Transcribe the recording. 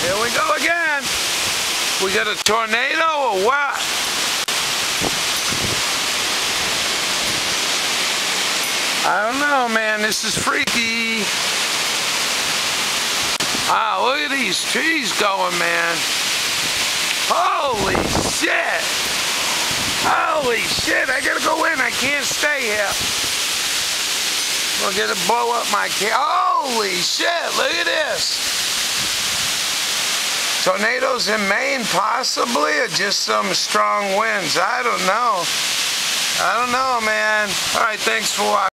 Here we go again. We got a tornado or what? I don't know, man. This is freaky. Ah, look at these trees going, man. Holy shit. Holy shit. I gotta go in. I can't stay here. I'm gonna blow up my car. Holy shit. Look at this. Tornadoes in Maine, possibly, or just some strong winds? I don't know. I don't know, man. All right, thanks for watching.